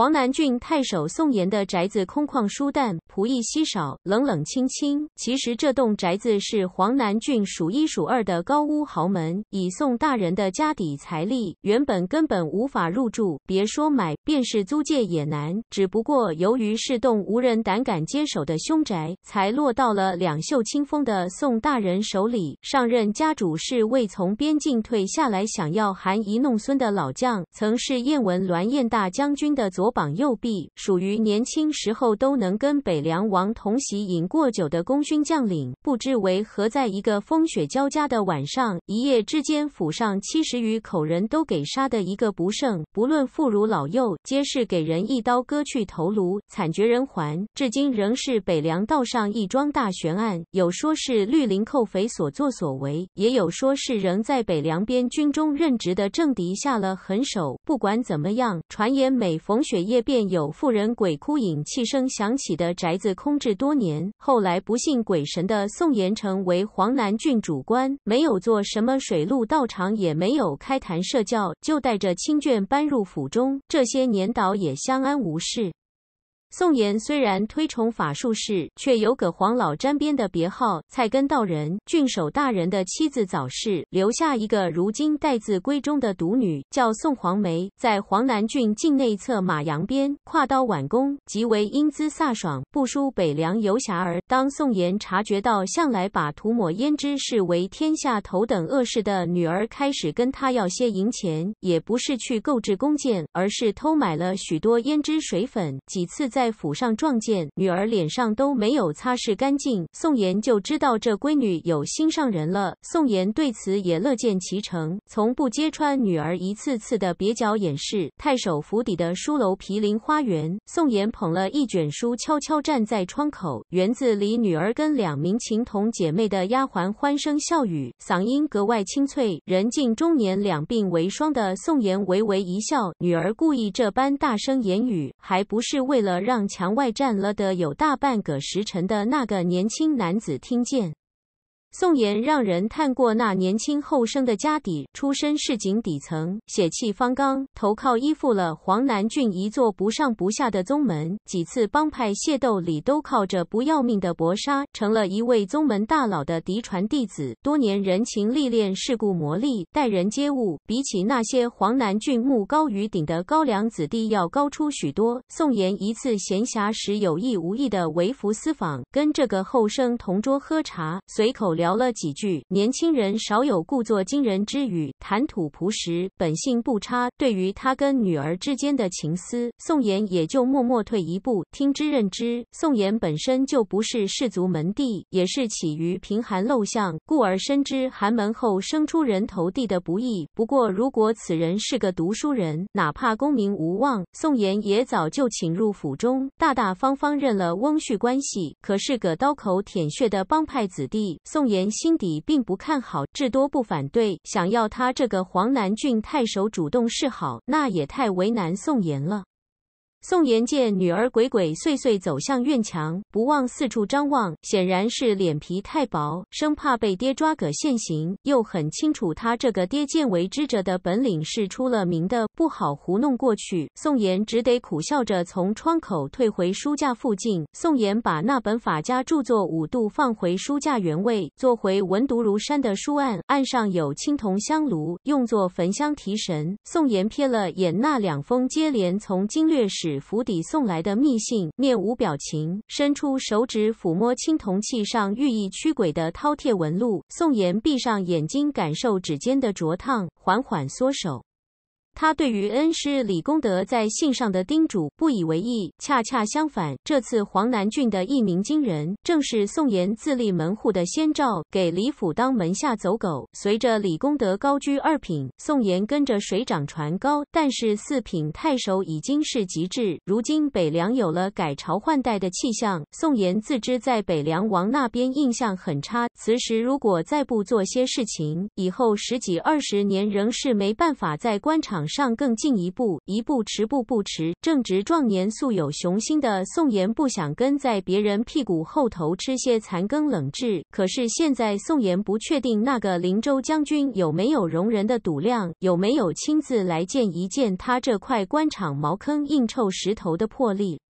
黄南郡太守宋岩的宅子空旷疏淡，仆役稀少，冷冷清清。其实这栋宅子是黄南郡数一数二的高屋豪门，以宋大人的家底财力，原本根本无法入住，别说买，便是租借也难。只不过由于是栋无人胆敢接手的凶宅，才落到了两袖清风的宋大人手里。上任家主是未从边境退下来，想要含饴弄孙的老将，曾是燕文栾燕大将军的。左膀右臂，属于年轻时候都能跟北凉王同席饮过酒的功勋将领，不知为何在一个风雪交加的晚上，一夜之间府上七十余口人都给杀的一个不剩，不论妇孺老幼，皆是给人一刀割去头颅，惨绝人寰。至今仍是北凉道上一桩大悬案。有说是绿林寇匪所作所为，也有说是仍在北凉边军中任职的政敌下了狠手。不管怎么样，传言每逢雪夜便有妇人鬼哭引泣声响起的宅子空置多年。后来不信鬼神的宋延成为黄南郡主官，没有做什么水陆道场，也没有开坛设教，就带着亲眷搬入府中。这些年倒也相安无事。宋岩虽然推崇法术士，却有个黄老沾边的别号——菜根道人。郡守大人的妻子早逝，留下一个如今待字闺中的独女，叫宋黄梅，在黄南郡境内侧马阳边跨刀挽弓，极为英姿飒爽，不输北凉游侠儿。当宋岩察觉到向来把涂抹胭脂视为天下头等恶事的女儿开始跟他要些银钱，也不是去购置弓箭，而是偷买了许多胭脂水粉，几次在。在府上撞见女儿脸上都没有擦拭干净，宋岩就知道这闺女有心上人了。宋岩对此也乐见其成，从不揭穿女儿一次次的蹩脚掩饰。太守府邸的书楼毗邻花园，宋岩捧了一卷书，悄悄站在窗口。园子里，女儿跟两名情同姐妹的丫鬟欢声笑语，嗓音格外清脆。人近中年，两鬓为霜的宋岩微微一笑。女儿故意这般大声言语，还不是为了让。让墙外站了的有大半个时辰的那个年轻男子听见。宋岩让人探过那年轻后生的家底，出身市井底层，血气方刚，投靠依附了黄南郡一座不上不下的宗门，几次帮派械斗里都靠着不要命的搏杀，成了一位宗门大佬的嫡传弟子。多年人情历练，世故磨砺，待人接物，比起那些黄南郡目高于顶的高粱子弟要高出许多。宋岩一次闲暇时有意无意的为福私访，跟这个后生同桌喝茶，随口。聊了几句，年轻人少有故作惊人之语，谈吐朴实，本性不差。对于他跟女儿之间的情思，宋妍也就默默退一步，听之任之。宋妍本身就不是士族门第，也是起于贫寒陋巷，故而深知寒门后生出人头地的不易。不过，如果此人是个读书人，哪怕功名无望，宋妍也早就请入府中，大大方方认了翁婿关系。可是个刀口舔血的帮派子弟，宋。言心底并不看好，至多不反对，想要他这个黄南郡太守主动示好，那也太为难宋岩了。宋岩见女儿鬼鬼祟祟走向院墙，不忘四处张望，显然是脸皮太薄，生怕被爹抓个现行。又很清楚他这个爹见为知者的本领是出了名的，不好糊弄过去。宋岩只得苦笑着从窗口退回书架附近。宋岩把那本法家著作五度放回书架原位，坐回文读如山的书案，案上有青铜香炉，用作焚香提神。宋岩瞥了眼那两封接连从经略使。府邸送来的密信，面无表情，伸出手指抚摸青铜器上寓意驱鬼的饕餮纹路。宋妍闭上眼睛，感受指尖的灼烫，缓缓缩手。他对于恩师李公德在信上的叮嘱不以为意，恰恰相反，这次黄南郡的一鸣惊人，正是宋岩自立门户的先兆，给李府当门下走狗。随着李公德高居二品，宋岩跟着水涨船高，但是四品太守已经是极致。如今北凉有了改朝换代的气象，宋岩自知在北凉王那边印象很差，此时如果再不做些事情，以后十几二十年仍是没办法在官场。上更进一步，一步迟步步迟。正值壮年，素有雄心的宋妍不想跟在别人屁股后头吃些残羹冷炙。可是现在宋妍不确定那个林州将军有没有容人的肚量，有没有亲自来见一见他这块官场茅坑硬臭石头的魄力。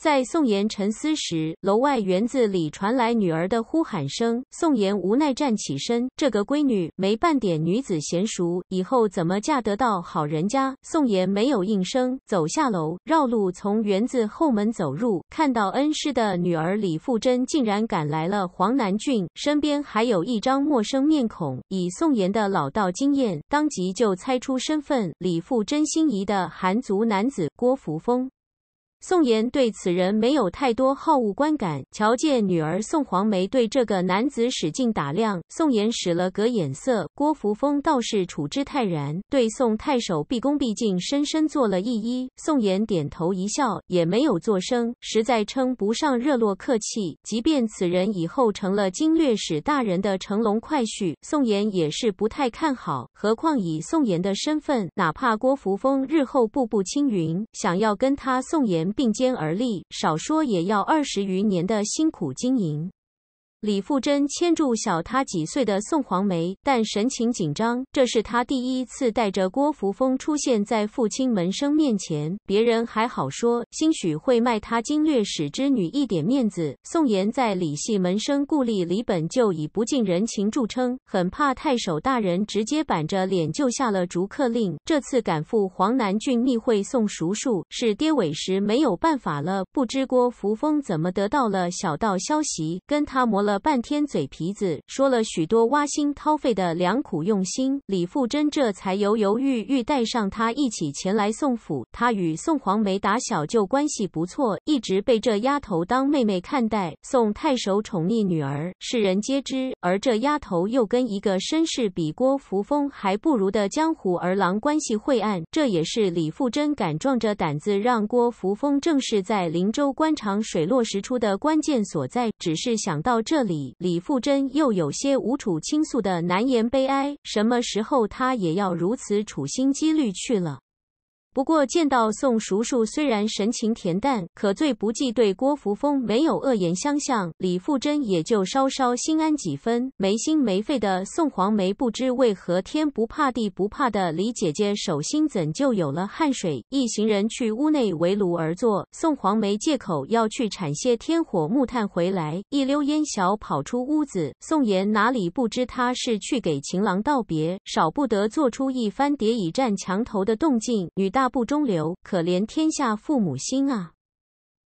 在宋妍沉思时，楼外园子里传来女儿的呼喊声。宋妍无奈站起身，这个闺女没半点女子娴熟，以后怎么嫁得到好人家？宋妍没有应声，走下楼，绕路从园子后门走入，看到恩师的女儿李富珍竟然赶来了黄南郡，身边还有一张陌生面孔。以宋妍的老道经验，当即就猜出身份：李富珍心仪的韩族男子郭福峰。宋妍对此人没有太多好恶观感，瞧见女儿宋黄梅对这个男子使劲打量，宋妍使了个眼色。郭福峰倒是处之泰然，对宋太守毕恭毕敬，深深做了一揖。宋妍点头一笑，也没有作声，实在称不上热络客气。即便此人以后成了经略使大人的乘龙快婿，宋妍也是不太看好。何况以宋妍的身份，哪怕郭福峰日后步步青云，想要跟他宋妍。并肩而立，少说也要二十余年的辛苦经营。李富珍牵住小他几岁的宋黄梅，但神情紧张。这是他第一次带着郭福峰出现在父亲门生面前，别人还好说，兴许会卖他经略使之女一点面子。宋妍在李系门生故吏里本就以不近人情著称，很怕太守大人直接板着脸就下了逐客令。这次赶赴黄南郡密会宋叔叔，是爹委实没有办法了。不知郭福峰怎么得到了小道消息，跟他磨了。了半天嘴皮子，说了许多挖心掏肺的良苦用心，李富珍这才犹犹豫豫带上他一起前来宋府。他与宋黄梅打小就关系不错，一直被这丫头当妹妹看待。宋太守宠溺女儿，世人皆知，而这丫头又跟一个身世比郭福峰还不如的江湖儿郎关系晦暗，这也是李富珍敢壮着胆子让郭福峰正式在灵州官场水落石出的关键所在。只是想到这。这里，李富珍又有些无处倾诉的难言悲哀。什么时候他也要如此处心积虑去了？不过见到宋叔叔，虽然神情恬淡，可最不济对郭福峰没有恶言相向，李富珍也就稍稍心安几分。没心没肺的宋黄梅不知为何天不怕地不怕的李姐姐手心怎就有了汗水？一行人去屋内围炉而坐，宋黄梅借口要去铲些天火木炭回来，一溜烟小跑出屋子。宋妍哪里不知他是去给情郎道别，少不得做出一番叠倚站墙头的动静。女大。大不中留，可怜天下父母心啊！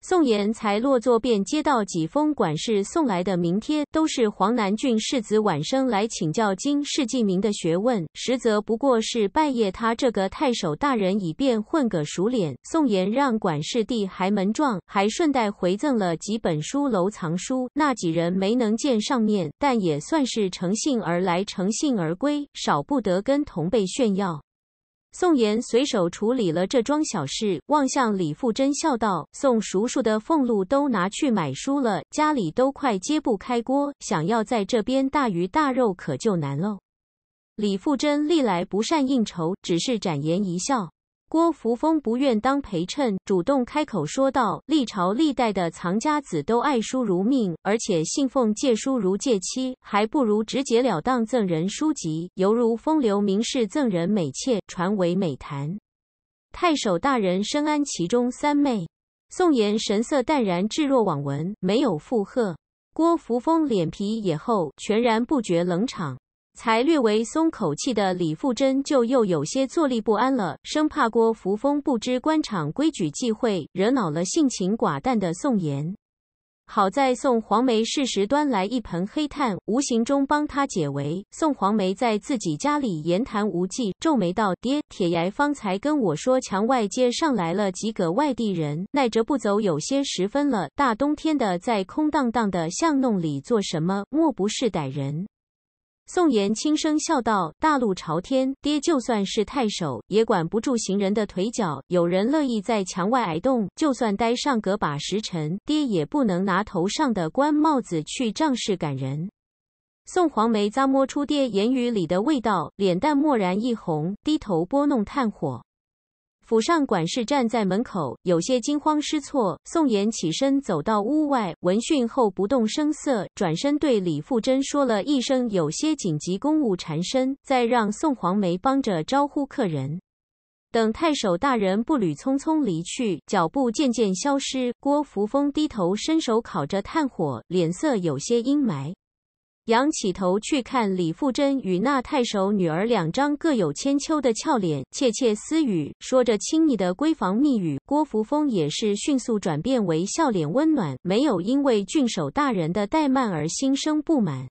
宋妍才落座，便接到几封管事送来的名帖，都是黄南郡世子晚生来请教经世记名的学问，实则不过是拜谒他这个太守大人，以便混个熟脸。宋妍让管事递还门状，还顺带回赠了几本书楼藏书。那几人没能见上面，但也算是乘兴而来，乘兴而归，少不得跟同辈炫耀。宋妍随手处理了这桩小事，望向李富珍笑道：“宋叔叔的俸禄都拿去买书了，家里都快揭不开锅，想要在这边大鱼大肉可就难喽。”李富珍历来不善应酬，只是展颜一笑。郭福峰不愿当陪衬，主动开口说道：“历朝历代的藏家子都爱书如命，而且信奉借书如借妻，还不如直截了当赠人书籍，犹如风流名士赠人美妾，传为美谈。太守大人深谙其中三昧。”宋妍神色淡然，置若罔闻，没有附和。郭福峰脸皮也厚，全然不觉冷场。才略微松口气的李富珍就又有些坐立不安了，生怕郭福峰不知官场规矩忌讳，惹恼了性情寡淡的宋妍。好在宋黄梅适时端来一盆黑炭，无形中帮他解围。宋黄梅在自己家里言谈无忌，皱眉道：“爹，铁爷方才跟我说，墙外街上来了几个外地人，耐着不走有些时分了。大冬天的，在空荡荡的巷弄里做什么？莫不是歹人？”宋妍轻声笑道：“大路朝天，爹就算是太守，也管不住行人的腿脚。有人乐意在墙外挨冻，就算待上个把时辰，爹也不能拿头上的官帽子去仗势赶人。”宋黄梅咂摸出爹言语里的味道，脸蛋蓦然一红，低头拨弄炭火。府上管事站在门口，有些惊慌失措。宋妍起身走到屋外，闻讯后不动声色，转身对李富真说了一声：“有些紧急公务缠身，再让宋黄梅帮着招呼客人。”等太守大人步履匆匆离去，脚步渐渐消失。郭福峰低头伸手烤着炭火，脸色有些阴霾。仰起头去看李富珍与那太守女儿两张各有千秋的俏脸，窃窃私语，说着亲昵的闺房密语。郭扶风也是迅速转变为笑脸温暖，没有因为郡守大人的怠慢而心生不满。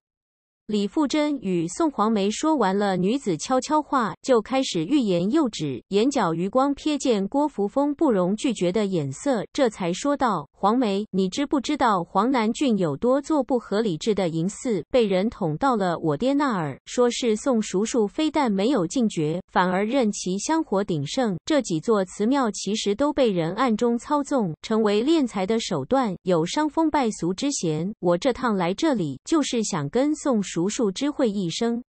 李富珍与宋黄梅说完了女子悄悄话，就开始欲言又止，眼角余光瞥见郭福峰不容拒绝的眼色，这才说道：“黄梅，你知不知道黄南郡有多做不合理制的淫寺，被人捅到了我爹那儿，说是宋叔叔非但没有禁绝，反而任其香火鼎盛。这几座祠庙其实都被人暗中操纵，成为敛财的手段，有伤风败俗之嫌。我这趟来这里，就是想跟宋叔。”如数知会一声，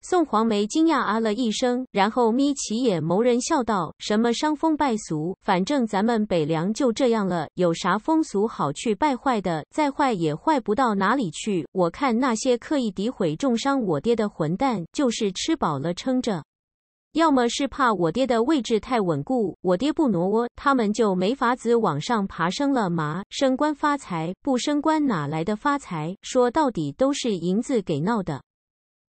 宋黄梅惊讶啊了一声，然后眯起眼眸人笑道：“什么伤风败俗？反正咱们北凉就这样了，有啥风俗好去败坏的？再坏也坏不到哪里去。我看那些刻意诋毁、重伤我爹的混蛋，就是吃饱了撑着，要么是怕我爹的位置太稳固，我爹不挪窝，他们就没法子往上爬升了嘛。升官发财，不升官哪来的发财？说到底都是银子给闹的。”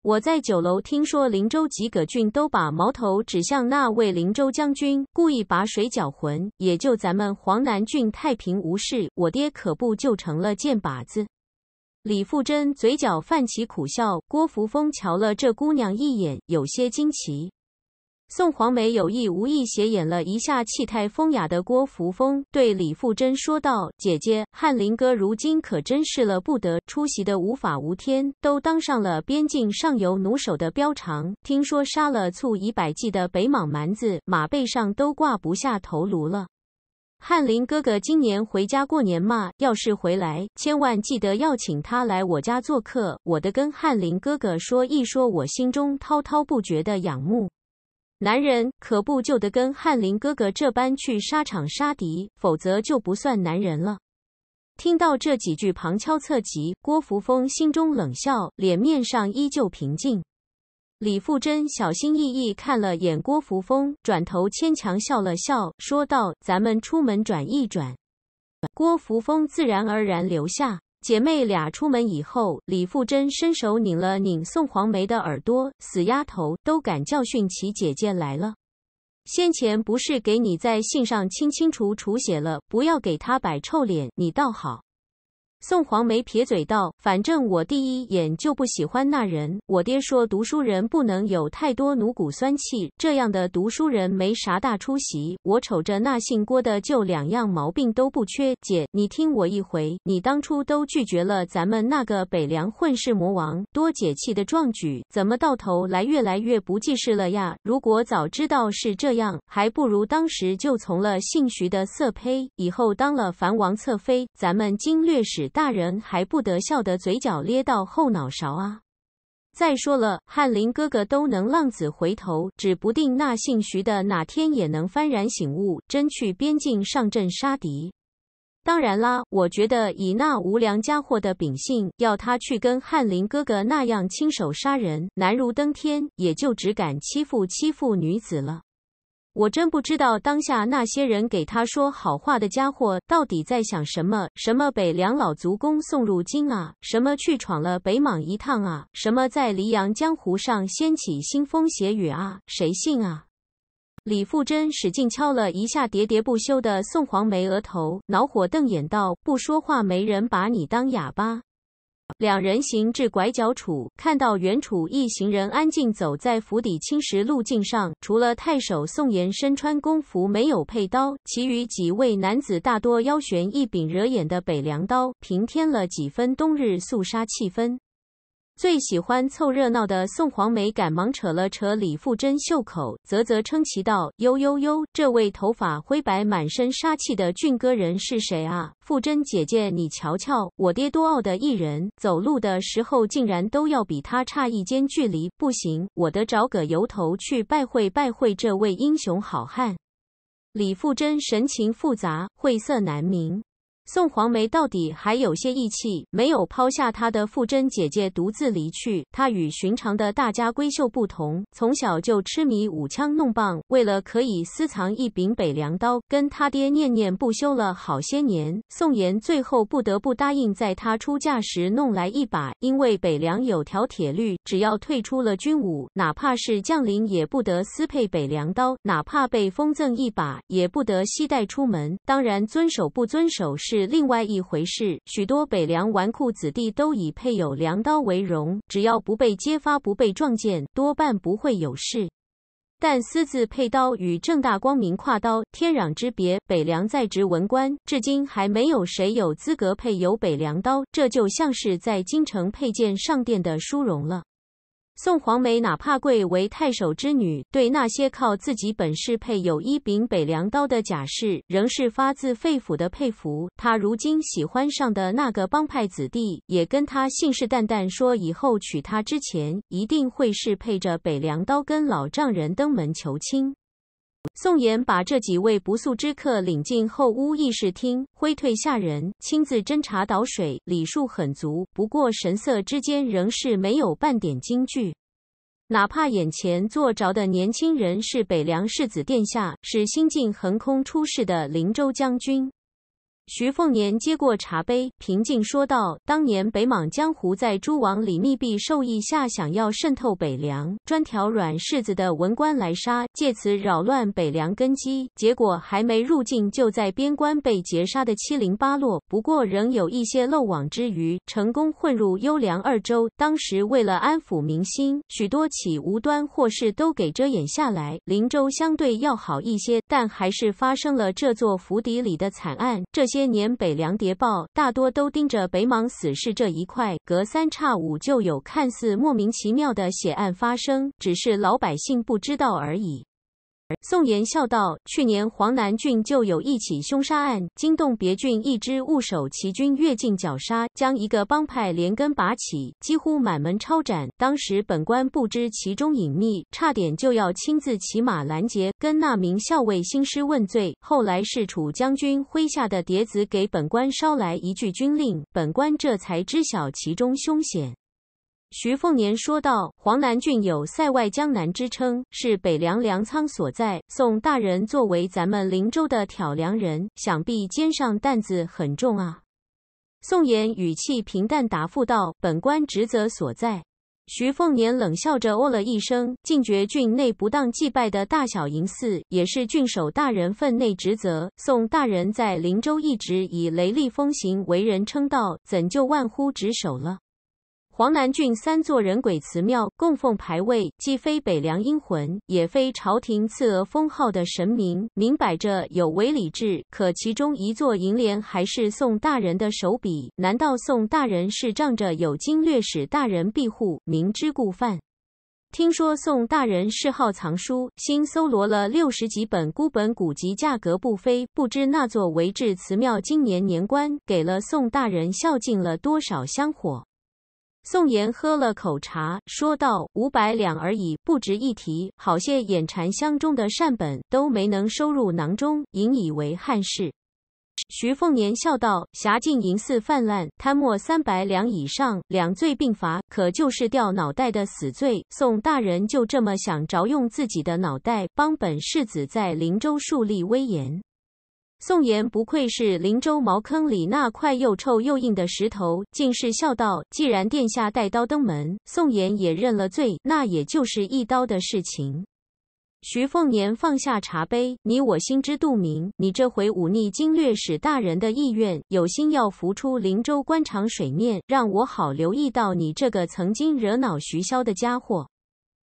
我在酒楼听说，林州几个郡都把矛头指向那位林州将军，故意把水搅浑。也就咱们黄南郡太平无事，我爹可不就成了箭靶子？李富真嘴角泛起苦笑，郭福峰瞧了这姑娘一眼，有些惊奇。宋黄梅有意无意斜眼了一下气态风雅的郭福峰，对李富真说道：“姐姐，翰林哥如今可真是了不得，出席的无法无天，都当上了边境上游弩手的标长。听说杀了醋以百计的北莽蛮子，马背上都挂不下头颅了。翰林哥哥今年回家过年嘛，要是回来，千万记得要请他来我家做客。我的跟翰林哥哥说一说，我心中滔滔不绝的仰慕。”男人可不就得跟翰林哥哥这般去沙场杀敌，否则就不算男人了。听到这几句旁敲侧击，郭福峰心中冷笑，脸面上依旧平静。李富真小心翼翼看了眼郭福峰，转头牵强笑了笑，说道：“咱们出门转一转。”郭福峰自然而然留下。姐妹俩出门以后，李富珍伸手拧了拧宋黄梅的耳朵：“死丫头，都敢教训起姐姐来了！先前不是给你在信上清清楚楚写了，不要给她摆臭脸，你倒好。”宋黄梅撇嘴道：“反正我第一眼就不喜欢那人。我爹说读书人不能有太多奴骨酸气，这样的读书人没啥大出息。我瞅着那姓郭的，就两样毛病都不缺。姐，你听我一回，你当初都拒绝了咱们那个北凉混世魔王，多解气的壮举，怎么到头来越来越不济事了呀？如果早知道是这样，还不如当时就从了姓徐的色胚，以后当了樊王侧妃，咱们经略使。大人还不得笑得嘴角咧到后脑勺啊！再说了，翰林哥哥都能浪子回头，指不定那姓徐的哪天也能幡然醒悟，真去边境上阵杀敌。当然啦，我觉得以那无良家伙的秉性，要他去跟翰林哥哥那样亲手杀人，难如登天，也就只敢欺负欺负女子了。我真不知道当下那些人给他说好话的家伙到底在想什么？什么北凉老族公送入京啊？什么去闯了北莽一趟啊？什么在黎阳江湖上掀起腥风血雨啊？谁信啊？李富真使劲敲了一下喋喋不休的宋黄梅额头，恼火瞪眼道：“不说话，没人把你当哑巴。”两人行至拐角处，看到袁楚一行人安静走在府邸青石路径上，除了太守宋延身穿公服，没有佩刀，其余几位男子大多腰悬一柄惹眼的北凉刀，平添了几分冬日肃杀气氛。最喜欢凑热闹的宋黄梅赶忙扯了扯李富真袖口，啧啧称奇道：“呦呦呦，这位头发灰白、满身杀气的俊哥人是谁啊？富真姐姐，你瞧瞧，我爹多傲的一人，走路的时候竟然都要比他差一间距离。不行，我得找个由头去拜会拜会这位英雄好汉。”李富真神情复杂，晦涩难明。宋黄梅到底还有些义气，没有抛下她的富珍姐姐独自离去。她与寻常的大家闺秀不同，从小就痴迷舞枪弄棒，为了可以私藏一柄北凉刀，跟他爹念念不休了好些年。宋妍最后不得不答应在她出嫁时弄来一把，因为北凉有条铁律，只要退出了军伍，哪怕是将领也不得私配北凉刀，哪怕被封赠一把，也不得携带出门。当然，遵守不遵守是。是另外一回事。许多北凉纨绔子弟都以配有良刀为荣，只要不被揭发、不被撞见，多半不会有事。但私自配刀与正大光明挎刀天壤之别。北凉在职文官至今还没有谁有资格配有北凉刀，这就像是在京城佩剑上殿的殊荣了。宋黄梅哪怕贵为太守之女，对那些靠自己本事配有一柄北凉刀的贾氏，仍是发自肺腑的佩服。她如今喜欢上的那个帮派子弟，也跟她信誓旦旦说，以后娶她之前，一定会是配着北凉刀跟老丈人登门求亲。宋妍把这几位不速之客领进后屋议事厅，挥退下人，亲自斟茶倒水，礼数很足。不过神色之间仍是没有半点惊惧，哪怕眼前坐着的年轻人是北凉世子殿下，是新晋横空出世的灵州将军。徐凤年接过茶杯，平静说道：“当年北莽江湖在诸王李密弼授意下，想要渗透北凉，专挑软柿子的文官来杀，借此扰乱北凉根基。结果还没入境，就在边关被劫杀的七零八落。不过仍有一些漏网之鱼，成功混入优良二州。当时为了安抚民心，许多起无端祸事都给遮掩下来。灵州相对要好一些，但还是发生了这座府邸里的惨案。这些。”些年北凉谍报大多都盯着北莽死士这一块，隔三差五就有看似莫名其妙的血案发生，只是老百姓不知道而已。宋妍笑道：“去年黄南郡就有一起凶杀案，惊动别郡一支务守齐军越境绞杀，将一个帮派连根拔起，几乎满门抄斩。当时本官不知其中隐秘，差点就要亲自骑马拦截，跟那名校尉兴师问罪。后来是楚将军麾下的谍子给本官捎来一句军令，本官这才知晓其中凶险。”徐凤年说道：“黄南郡有塞外江南之称，是北凉粮仓所在。宋大人作为咱们灵州的挑粮人，想必肩上担子很重啊。”宋妍语气平淡答复道：“本官职责所在。”徐凤年冷笑着哦了一声：“禁绝郡内不当祭拜的大小淫寺，也是郡守大人分内职责。宋大人在灵州一直以雷厉风行为人称道，怎就万乎职守了？”黄南郡三座人鬼祠庙供奉牌位，既非北凉阴魂，也非朝廷赐额封号的神明，明摆着有违礼制。可其中一座楹联还是宋大人的手笔，难道宋大人是仗着有经略使大人庇护，明知故犯？听说宋大人嗜好藏书，新搜罗了六十几本孤本古籍，价格不菲。不知那座维治祠庙今年年关给了宋大人孝敬了多少香火？宋妍喝了口茶，说道：“五百两而已，不值一提。好些眼馋箱中的善本都没能收入囊中，引以为憾事。”徐凤年笑道：“侠境淫肆泛滥，贪墨三百两以上，两罪并罚，可就是掉脑袋的死罪。宋大人就这么想着用自己的脑袋帮本世子在灵州树立威严？”宋妍不愧是林州茅坑里那块又臭又硬的石头，竟是笑道：“既然殿下带刀登门，宋妍也认了罪，那也就是一刀的事情。”徐凤年放下茶杯：“你我心知肚明，你这回忤逆经略使大人的意愿，有心要浮出灵州官场水面，让我好留意到你这个曾经惹恼徐骁的家伙。”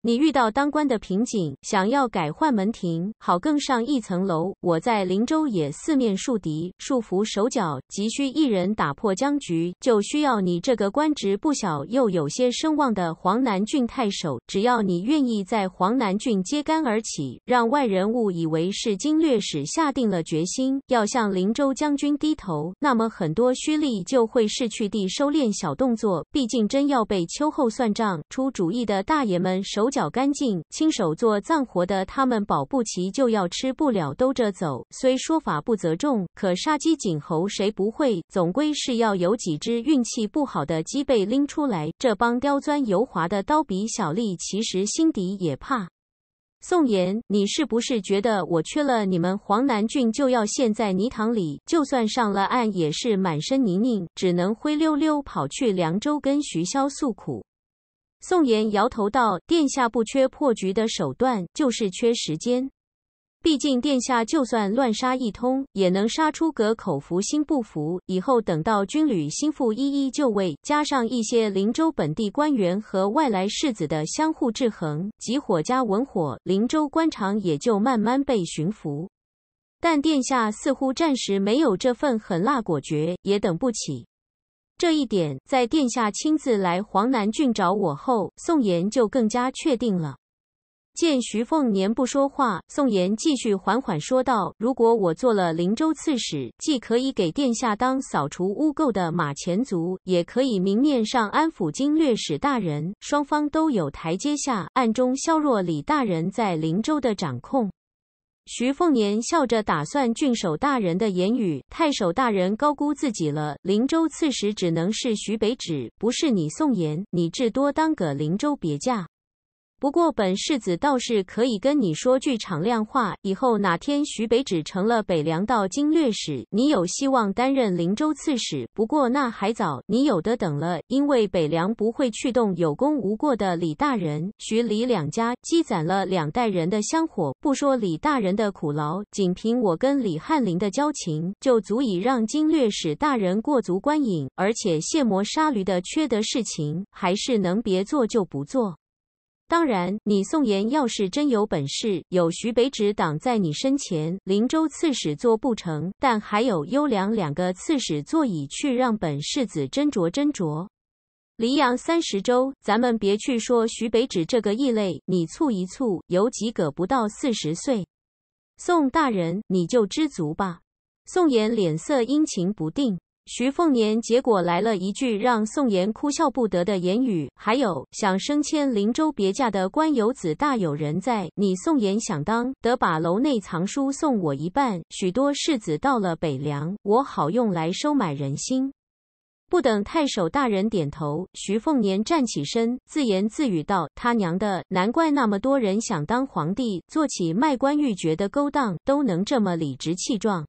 你遇到当官的瓶颈，想要改换门庭，好更上一层楼。我在灵州也四面树敌，束缚手脚，急需一人打破僵局，就需要你这个官职不小又有些声望的黄南郡太守。只要你愿意在黄南郡揭竿而起，让外人误以为是经略使下定了决心要向灵州将军低头，那么很多虚力就会失去地收敛小动作。毕竟真要被秋后算账、出主意的大爷们手。脚干净，亲手做脏活的，他们保不齐就要吃不了兜着走。虽说法不责众，可杀鸡儆猴谁不会？总归是要有几只运气不好的鸡被拎出来。这帮刁钻油滑的刀笔小吏，其实心底也怕。宋岩，你是不是觉得我缺了你们黄南郡就要陷在泥塘里？就算上了岸，也是满身泥泞，只能灰溜溜跑去凉州跟徐骁诉苦。宋岩摇头道：“殿下不缺破局的手段，就是缺时间。毕竟殿下就算乱杀一通，也能杀出个口服心不服。以后等到军旅心腹一一就位，加上一些灵州本地官员和外来士子的相互制衡，集火加文火，灵州官场也就慢慢被驯服。但殿下似乎暂时没有这份狠辣果决，也等不起。”这一点，在殿下亲自来黄南郡找我后，宋岩就更加确定了。见徐凤年不说话，宋岩继续缓缓说道：“如果我做了灵州刺史，既可以给殿下当扫除污垢的马前卒，也可以明面上安抚经略使大人，双方都有台阶下，暗中削弱李大人在灵州的掌控。”徐凤年笑着打算郡守大人的言语，太守大人高估自己了。灵州刺史只能是徐北指，不是你宋岩，你至多当个灵州别驾。不过本世子倒是可以跟你说句敞亮话，以后哪天徐北指成了北凉道经略使，你有希望担任灵州刺史。不过那还早，你有的等了，因为北凉不会去动有功无过的李大人。徐李两家积攒了两代人的香火，不说李大人的苦劳，仅凭我跟李翰林的交情，就足以让经略使大人过足观瘾。而且卸磨杀驴的缺德事情，还是能别做就不做。当然，你宋岩要是真有本事，有徐北指挡在你身前，灵州刺史做不成，但还有优良两个刺史座椅去让本世子斟酌斟酌。黎阳三十州，咱们别去说徐北指这个异类，你促一促，有几个不到四十岁？宋大人，你就知足吧。宋岩脸色阴晴不定。徐凤年结果来了一句让宋岩哭笑不得的言语，还有想升迁灵州别驾的官有子大有人在，你宋岩想当得把楼内藏书送我一半，许多世子到了北凉，我好用来收买人心。不等太守大人点头，徐凤年站起身，自言自语道：“他娘的，难怪那么多人想当皇帝，做起卖官鬻爵的勾当都能这么理直气壮。”